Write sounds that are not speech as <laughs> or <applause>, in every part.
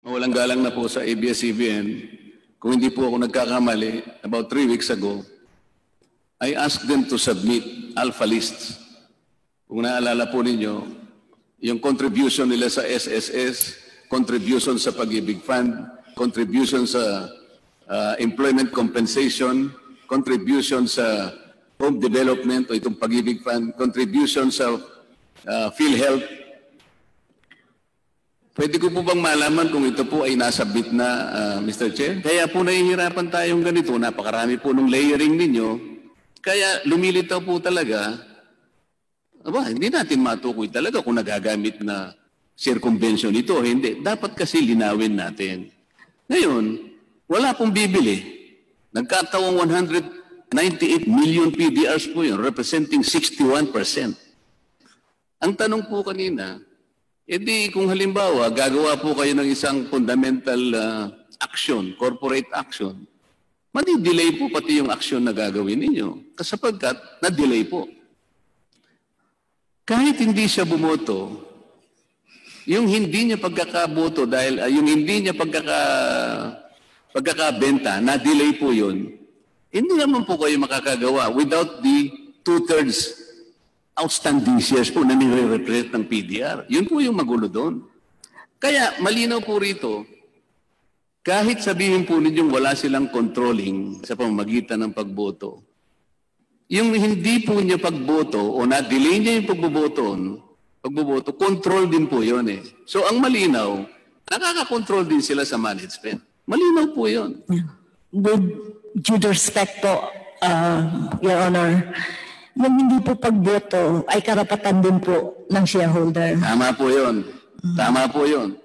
Walang galang na po sa ABS-CBN. Kung hindi po ako nagkakamali, about three weeks ago, I asked them to submit alpha lists. Kung naalala po ninyo, yung contribution nila sa SSS, contribution sa Pag-ibig Fund, contribution sa uh, employment compensation, contribution sa home development o itong Pag-ibig Fund, contribution sa uh, PhilHealth, Pwede ko po bang malaman kung ito po ay nasabit na, uh, Mr. Chair? Kaya po nahihirapan tayong ganito. Napakarami po nung layering ninyo. Kaya lumilitaw po talaga. Aba, hindi natin matukoy talaga kung nagagamit na circumvention ito hindi. Dapat kasi linawin natin. Ngayon, wala pong bibili. Nagkatawang 198 million PDRs po yun, representing 61%. Ang tanong po kanina, E di kung halimbawa, gagawa po kayo ng isang fundamental uh, action, corporate action, madi-delay po pati yung action na gagawin ninyo. Kasapagkat na-delay po. Kahit hindi siya bumoto, yung hindi niya pagkakaboto dahil uh, yung hindi niya pagkaka pagkakabenta, na-delay po yun, hindi naman po kayo makakagawa without the two-thirds outstanding shares po na nire-represent ng PDR. Yun po yung magulo doon. Kaya malinaw po rito, kahit sabihin po ninyong wala silang controlling sa pamamagitan ng pagboto, yung hindi po niya pagboto o na-delay niya yung pagboboto, pagboboto, control din po yun eh. So ang malinaw, nakaka-control din sila sa management. Malinaw po yun. With due respect po, uh, Your Honor, yung hindi po pagboto ay karapatan din po ng shareholder. Tama po yun. Tama po yun.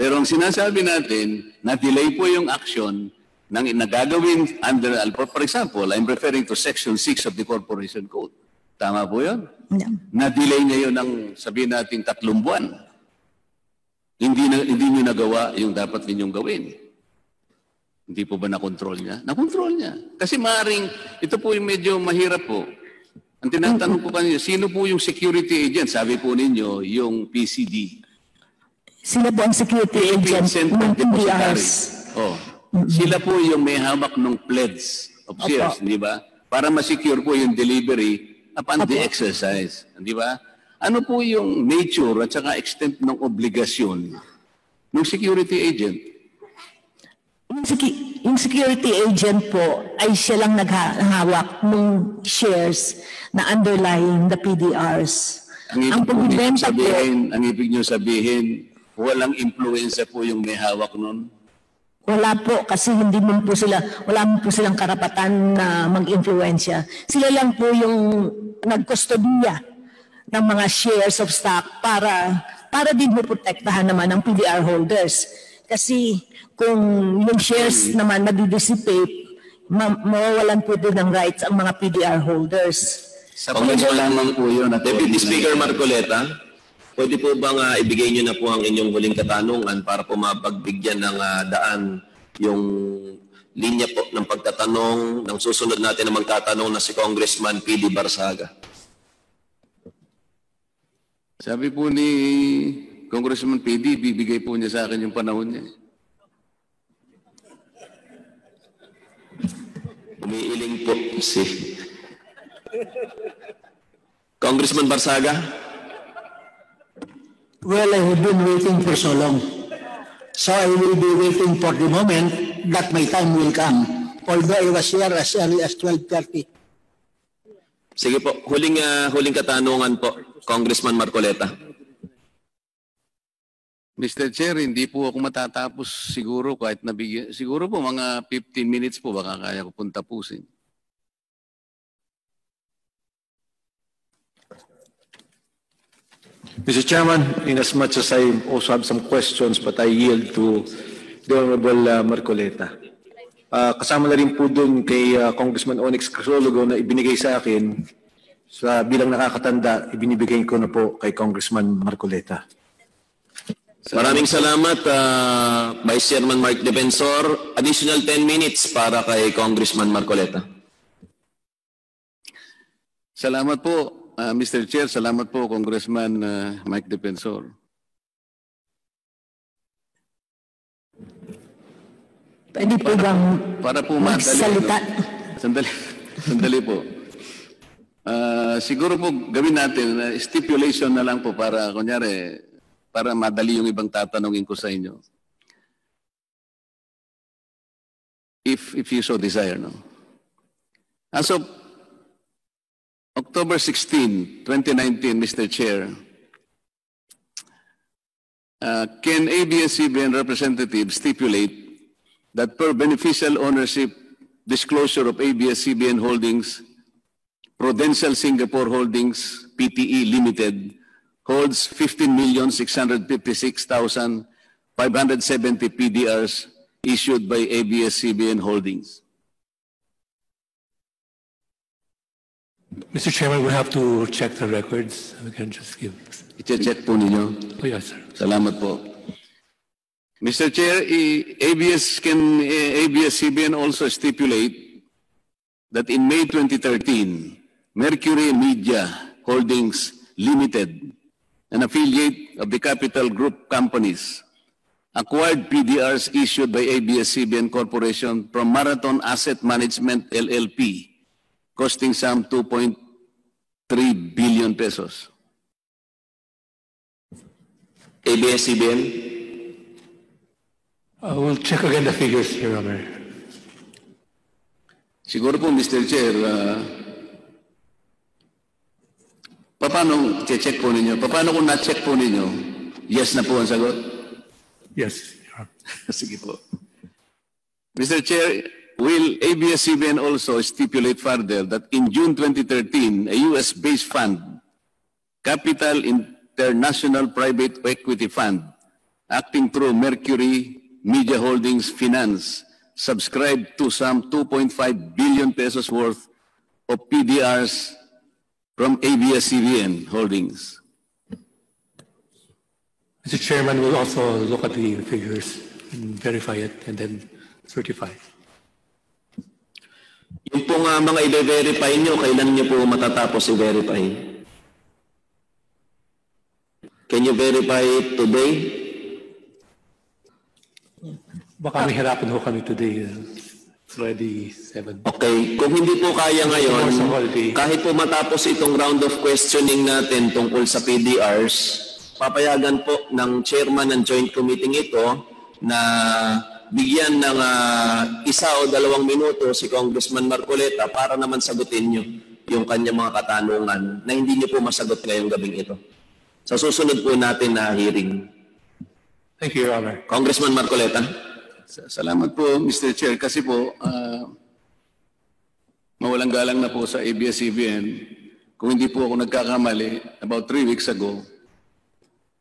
Pero ang sinasabi natin, na-delay po yung action ng nagagawin under, for example, I'm referring to Section 6 of the Corporation Code. Tama po yun? Yeah. Na-delay niya yun ng sabihin natin tatlong buwan. Hindi, na, hindi niyo nagawa yung dapat ninyong gawin. Hindi po ba na-control niya? Na-control niya. Kasi maring, ito po yung medyo mahirap po. Ang tinatanong ko kanina, sino po yung security agent? Sabi po ninyo, yung PCD. Sila po ang security agent ng. PDRs. Oh. Sila po yung may hawak ng pledge of shares, di ba? Para ma-secure po yung delivery upon the Opo. exercise, di ba? Ano po yung nature at saka extent ng obligasyon ng security agent? Yung, yung security agent po ay siya lang naghahawak ng shares na underlying the PDRs. Ang Ang pagbibenta po, sabihin, ang ibig niyo sabihin, walang influensya po yung may hawak nun. wala po kasi hindi mo po sila, wala mo po silang karapatan na mag-influensya. Sila lang po yung nagkustodiya ng mga shares of stock para para din mo protektahan naman ang PDR holders. Kasi kung yung shares naman madidissipate, ma- mawawalan po din ng rights ang mga PDR holders. Sa Congressman lamang po yun. At Deputy Speaker Marcoleta, pwede po bang ah, ibigay niyo na po ang inyong huling katanungan para po mapagbigyan ng ah, daan yung linya po ng pagtatanong ng susunod natin na magtatanong na si Congressman P.D. Barsaga. Sabi po ni Congressman PD, bibigay po niya sa akin yung panahon niya. Umiiling po si Congressman Barsaga. Well, I have been waiting for so long. So I will be waiting for the moment that my time will come. Although I was here as early as 12.30. Sige po, huling ah, huling katanungan po, Congressman Marcoleta. Mr. Chair, hindi po ako matatapos siguro kahit nabigyan. Siguro po mga 15 minutes po baka kaya ko pong tapusin. Mr. Chairman, in as much as I also have some questions, but I yield to the Honorable uh, Marcoleta. Uh, kasama na rin po doon kay uh, Congressman Onyx Crisologo na ibinigay sa akin sa bilang nakakatanda, ibinibigay ko na po kay Congressman Marcoleta. Maraming salamat, ah, Vice Chairman Mark Defensor. Additional 10 minutes para kay Congressman Marcoleta. Salamat po, ah, Mr. Chair. Salamat po, Congressman ah, Mike Defensor. Pwede po bang Para po magsalita? no? Sandali. <laughs> Sandali po. Ah, siguro po gawin natin na stipulation na lang po para kunyari para madali yung ibang tatanungin ko sa inyo. If if you so desire, no. As of October 16, 2019, Mr. Chair, uh, can ABS-CBN representative stipulate that per beneficial ownership disclosure of ABS-CBN Holdings, Prudential Singapore Holdings PTE Limited holds 15,656,570 PDRs issued by ABS-CBN Holdings. Mr. Chairman, we have to check the records. We can just give. I-check po ninyo. Oh, yes, sir. Salamat po. Mr. Chair, ABS can eh, ABS-CBN also stipulate that in May 2013, Mercury Media Holdings Limited, an affiliate of the Capital Group companies, acquired PDRs issued by ABS-CBN Corporation from Marathon Asset Management LLP, costing some 2.3 billion pesos. ABS-CBN? Uh, we'll check again the figures, Your Honor. Siguro po, Mr. Chair, uh, paano check po ninyo? Paano kung na-check po ninyo? Yes na po ang sagot? Yes. <laughs> Sige po. Mr. Chair, will ABS-CBN also stipulate further that in June 2013, a US-based fund, Capital International Private Equity Fund, acting through Mercury Media Holdings Finance, subscribed to some 2.5 billion pesos worth of PDRs from ABS-CBN Holdings. Mr. Chairman, we'll also look at the figures and verify it and then certify. Yung po nga mga i-verify nyo, kailan nyo po matatapos i-verify? Can you verify it today? Baka may hirapan ho kami today. uh, It's already seven. Okay, kung hindi po kaya ngayon, kahit po matapos itong round of questioning natin tungkol sa PDRs, papayagan po ng chairman ng joint committee ito na bigyan ng ah, isa o dalawang minuto si Congressman Marcoleta para naman sagutin nyo yung kanyang mga katanungan na hindi niyo po masagot ngayong gabing ito. Sa susunod po natin na hearing. Thank you, Your Honor. Congressman Marcoleta. Sa- Salamat po, Mr. Chair. Kasi po, ah, mawalang galang na po sa ABS-CBN. Kung hindi po ako nagkakamali, about three weeks ago,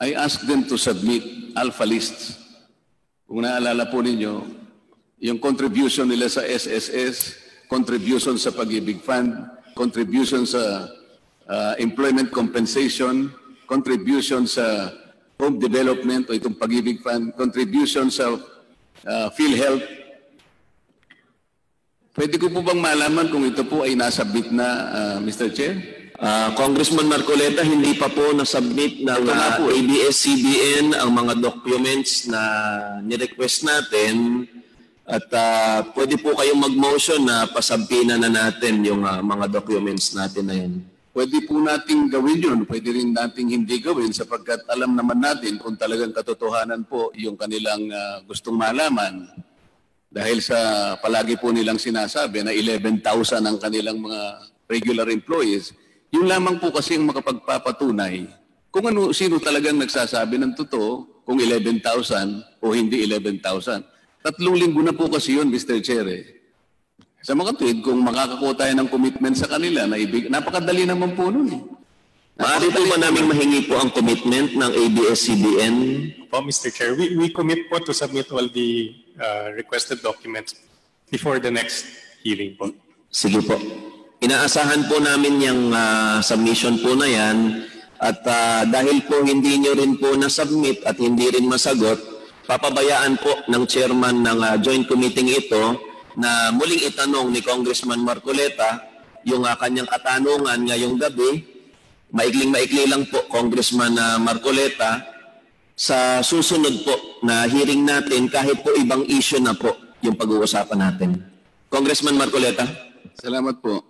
I asked them to submit alpha lists. Kung naalala po ninyo, yung contribution nila sa SSS, contribution sa Pag-ibig Fund, contribution sa ah, employment compensation, contribution sa home development o itong Pag-ibig Fund, contribution sa uh, PhilHealth. Pwede ko po bang malaman kung ito po ay nasabit na, ah, Mr. Chair? Ah, Congressman Marcoleta, hindi pa po na-submit ng ah, po eh. ABS-CBN ang mga documents na ni-request natin at ah, pwede po kayong mag-motion na pasabpina na natin yung ah, mga documents natin na yun. Pwede po nating gawin yun, pwede rin nating hindi gawin sapagkat alam naman natin kung talagang katotohanan po yung kanilang ah, gustong malaman. Dahil sa palagi po nilang sinasabi na 11,000 ang kanilang mga regular employees, yun lamang po kasi ang makapagpapatunay kung ano, sino talagang nagsasabi ng totoo, kung 11,000 o hindi 11,000. Tatlong linggo na po kasi yun, Mr. Chair. Eh. Sa mga tuwid, kung makakakuha tayo ng commitment sa kanila, na ibig, napakadali naman po nun. Eh. Maaari po ba namin mahingi po ang commitment ng ABS-CBN? Po, Mr. Chair, we, we commit po to submit all the uh, requested documents before the next hearing po. Sige po. Inaasahan po namin yung ah, submission po na yan at ah, dahil po hindi nyo rin po na-submit at hindi rin masagot, papabayaan po ng chairman ng ah, joint committee ito na muling itanong ni Congressman Marcoleta yung ah, kanyang katanungan ngayong gabi. Maikling-maikli lang po, Congressman ah, Marcoleta, sa susunod po na hearing natin kahit po ibang issue na po yung pag-uusapan natin. Congressman Marcoleta? Salamat po.